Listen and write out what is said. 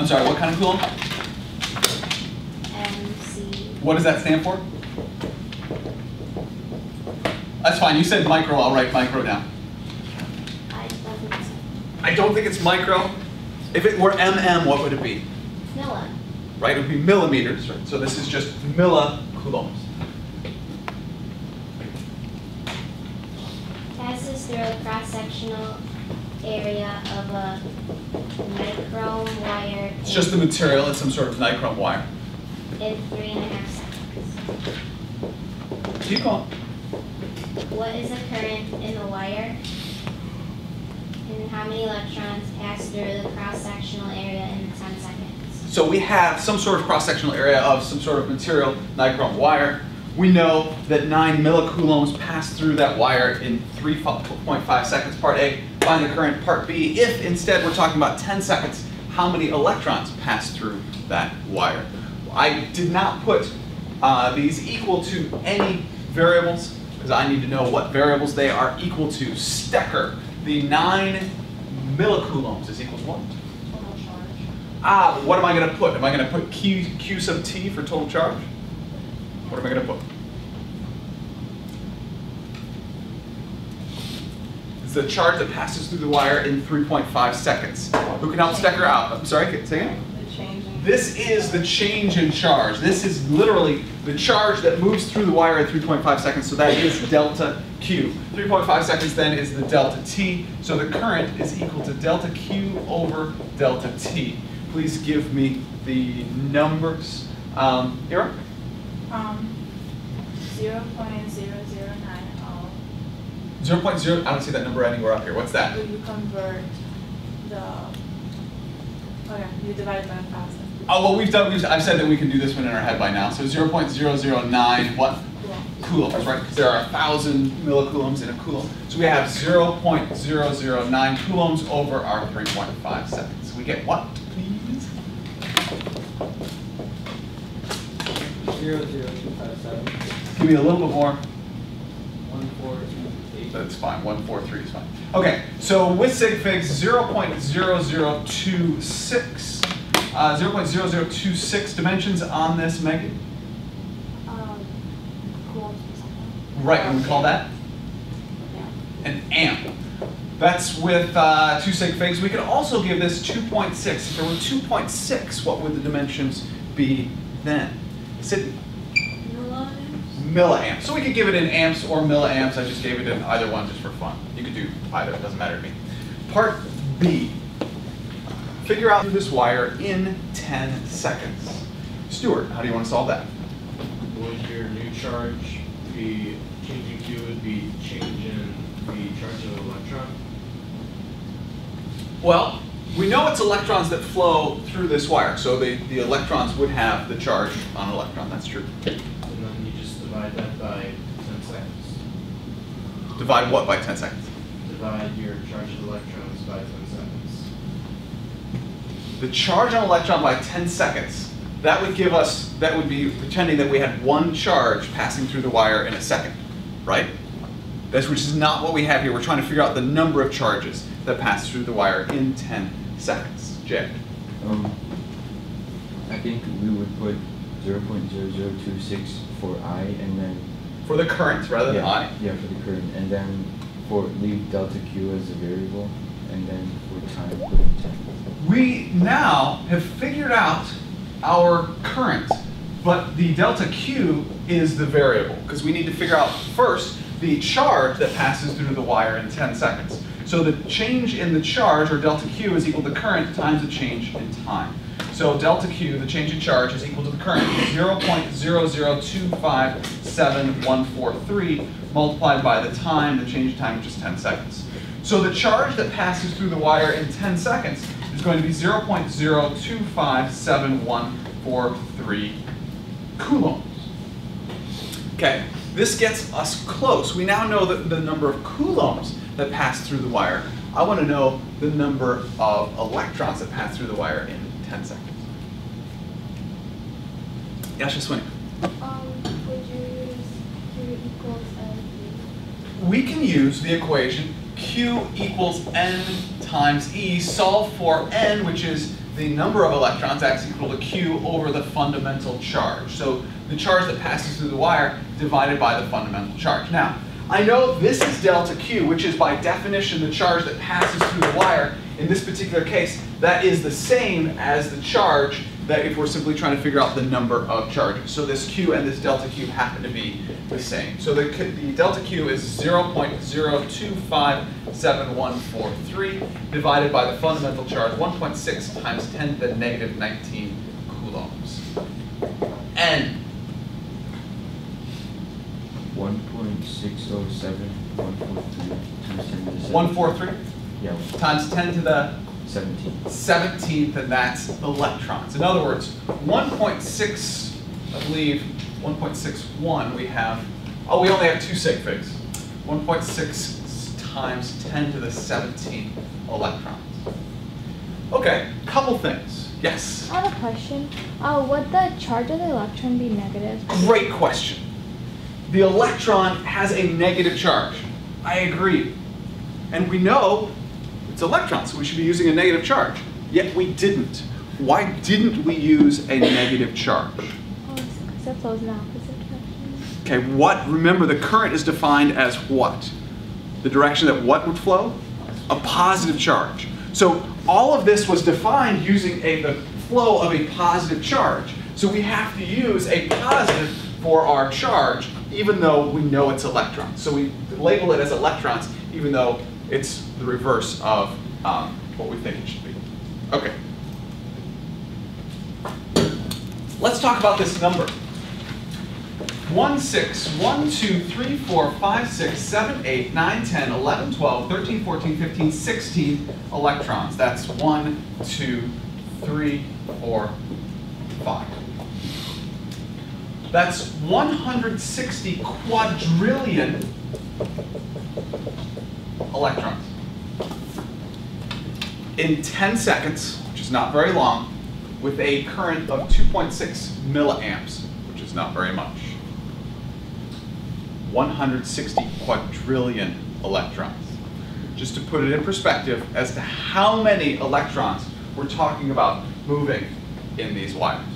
I'm sorry, what kind of Coulomb? MC. What does that stand for? That's fine, you said micro, I'll write micro down. I don't think so. I don't think it's micro. If it were mm, what would it be? Milla. Right, it would be millimeters, right? So this is just millicoulombs. Passes through a cross-sectional area of a nichrome wire It's just the material, it's some sort of nichrome wire. in three and a half seconds. Keep going. What is the current in the wire? And how many electrons pass through the cross-sectional area in 10 seconds? So we have some sort of cross-sectional area of some sort of material, nichrome wire. We know that 9 millicoulombs pass through that wire in 3.5 seconds, part A. Find the current, part B. If instead we're talking about 10 seconds, how many electrons pass through that wire? I did not put uh, these equal to any variables because I need to know what variables they are equal to. Stecker, the 9 millicoulombs is equal to what? Total charge. Ah, what am I going to put? Am I going to put Q, Q sub T for total charge? What am I going to put? It's the charge that passes through the wire in 3.5 seconds. Who can help Stecker out? I'm sorry, say again? The change in. This is the change in charge. This is literally the charge that moves through the wire at 3.5 seconds, so that is delta Q. 3.5 seconds then is the delta T, so the current is equal to delta Q over delta T. Please give me the numbers. Um, Ira? Um, zero point zero zero nine oh. 0.0, I don't see that number anywhere up here. What's that? Will you convert the, oh okay, you divide by a thousand. Oh, well, we've done, we've, I've said that we can do this one in our head by now. So 0.009, what? Cool. coulombs, right? Because there are a thousand millicoulombs in a coulomb. So we have 0.009 coulombs over our 3.5 seconds. We get what, please? Zero zero two five seven Give me a little bit more. one four two eight. That's fine. 143 is fine. Okay, so with sig figs, 0.0026, uh, 0.0026 dimensions on this, Megan? Um, coulombs per second. Right, and we call that an amp. That's with uh, two sig figs. We could also give this 2.6. If there were 2.6, what would the dimensions be then? Sid, Milliamps? So we could give it in amps or milliamps. I just gave it in either one just for fun. You could do either, it doesn't matter to me. Part B. Figure out this wire in 10 seconds. Stuart, how do you want to solve that? Would your new charge be, changing Q would be change in the charge of the electron? Well, we know it's electrons that flow through this wire, so the, the electrons would have the charge on an electron, that's true. And then you just divide that by 10 seconds. Divide what by 10 seconds? Divide your charge of electrons by 10 seconds. The charge on electron by 10 seconds, that would give us, that would be pretending that we had one charge passing through the wire in a second, right? That's, which is not what we have here. We're trying to figure out the number of charges that pass through the wire in 10 seconds. Jay? Um, I think we would put zero point zero zero two six for I, and then For the current rather than yeah, I? yeah for the current, and then for leave delta Q as a variable, and then for time put in ten. We now have figured out our current, but the delta Q is the variable, because we need to figure out first the charge that passes through the wire in 10 seconds. So the change in the charge, or delta Q, is equal to current times the change in time. So delta Q, the change in charge, is equal to the current 0.002574143 multiplied by the time, the change in time, which is 10 seconds. So the charge that passes through the wire in 10 seconds is going to be 0.0257143 coulombs. Okay, this gets us close. We now know the, the number of coulombs that pass through the wire. I want to know the number of electrons that pass through the wire in 10 seconds. Yasha Swing. Um, would you use Q equals N? We can use the equation Q equals N times E, solve for N, which is the number of electrons acts equal to Q over the fundamental charge. So the charge that passes through the wire divided by the fundamental charge. Now, I know this is delta Q, which is by definition the charge that passes through the wire. In this particular case, that is the same as the charge that if we're simply trying to figure out the number of charges. So this Q and this delta Q happen to be the same. So the, the delta Q is 0.0257143 divided by the fundamental charge, 1.6 times 10 to the negative 19 coulombs. And One point six oh seven, one four three, times ten to the seven. 143 Yeah, times 10 to the seventeen. 17th, and that's electrons. In other words, 1.6, I believe, 1.61, we have, oh, we only have two sig figs. 1.6 times 10 to the 17th electrons. Okay, couple things. Yes? I have a question. Uh, would the charge of the electron be negative? Great question. The electron has a negative charge. I agree. And we know it's electrons, so we should be using a negative charge. Yet we didn't. Why didn't we use a negative charge? Okay, what, remember the current is defined as what? The direction that what would flow? A positive charge. So all of this was defined using a, the flow of a positive charge. So we have to use a positive for our charge, even though we know it's electrons. So we label it as electrons, even though it's the reverse of um, what we think it should be. Okay. Let's talk about this number. 1, 6, 1, 2, 3, 4, 5, 6, 7, 8, 9, 10, 11, 12, 13, 14, 15, 16 electrons. That's 1, 2, 3, 4, 5. That's 160 quadrillion electrons. In 10 seconds, which is not very long, with a current of 2.6 milliamps, which is not very much. 160 quadrillion electrons. Just to put it in perspective as to how many electrons we're talking about moving in these wires.